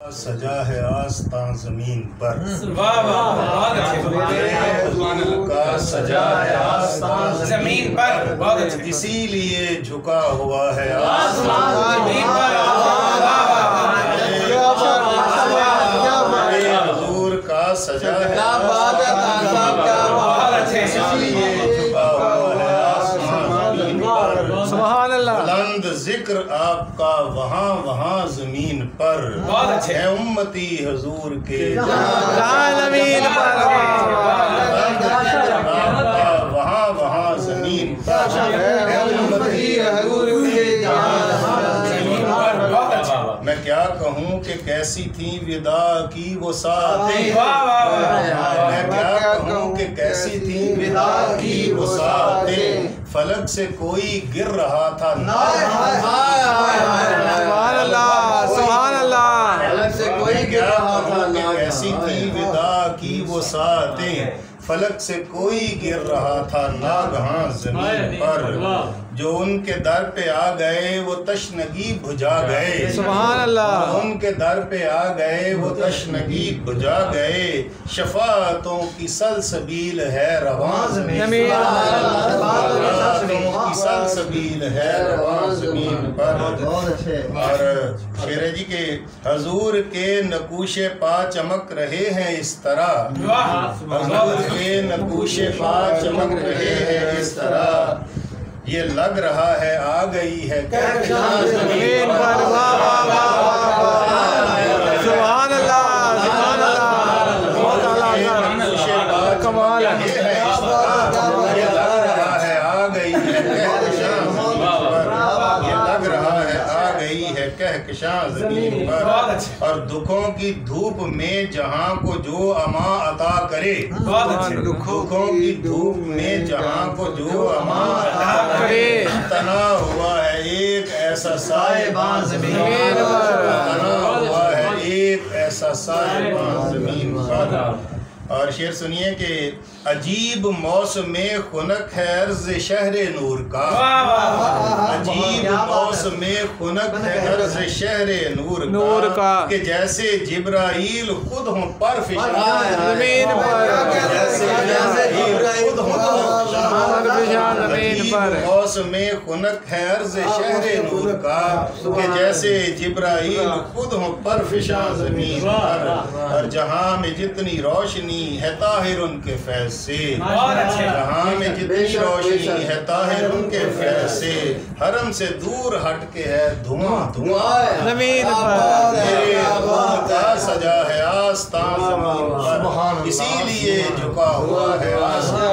सजा है आस्था ज़मीन पर वाह वाह बहुत अच्छे हुजूर का सजा है ज़मीन पर इसीलिए झुका हुआ है हुजूर का सजा है अच्छे इसीलिए ज़िक्र आपका वहाँ वहाँ ज़मीन पर है उम्मती हजूर के आपका वहाँ वहाँ ज़मीन पर है उम्मती हजूर के अच्छे मैं क्या कहूँ कि कैसी थी विदा की वो साथें मैं क्या कहूँ कि कैसी थी विदा की वो साथें फलक से कोई गिर रहा था ना सुभान अल्लाह सुभान अल्लाह मैं क्या कहूँ कि कैसी थी विदा की वो साथें फलक से कोई गिर रहा था नागहां ज़मीन पर जो उनके दर पे आ गए वो तशनगी बुझा गए सुभान अल्लाह उनके दर पे आ गए वो तशनगी बुझा गए शफातों की सलसबील है रवां ज़मीन शफाअतों की सलसबील है ज़मीन पर। और शेर जी के हजूर के नकूशे पा चमक रहे हैं इस तरह। हजूर के नकूशे पा चमक रहे हैं इस तरह। ये लग रहा है आ गई है ज़मीन पर वाह वाह वाह वाह सुभान अल्लाह सुभान अल्लाह बहुत आला असर कमाल है ये लग रहा है आ गई है कहकशां पर ये लग रहा है आ गई ज़मीन पर और दुखों की धूप में जहाँ को जो अमा अता करे। दुखों की धूप में जहाँ को जो अमा अता करे। तना हुआ है एक ऐसा साहिबान ज़मीन। तना हुआ है एक ऐसा साहिबान ज़मीन। पर और शेर सुनिए कि अजीब मौसम में खुनक है अर्ज़ शहर नूर का। वाह वाह वाह अजीब मौसम में खुनक है अर्ज़ शहर नूर का, नूर का। कि। जैसे जिब्राइल खुद हों पर ज़मीन पर जैसे जिब्राइल खुद हों हर बिशान ज़मीन पर मौसम खुनक है अर्ज़ शहर नूर का कि जैसे जिब्राइल खुद हों। पर फिशा ज़मीन पर। और जहाँ में जितनी रोशनी है ताहिर उनके फैज से। जहाँ में जितनी रोशनी है ताहिर उनके फैज से हरम से दूर हट के है। धुआँ। धुआँ मेरे का सजा है आस्था ज़मीन पर। इसीलिए झुका हुआ है आस्था